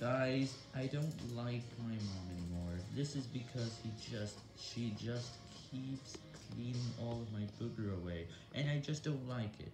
Guys, I don't like my mom anymore. This is because he just, she just keeps cleaning all of my booger away, and I just don't like it.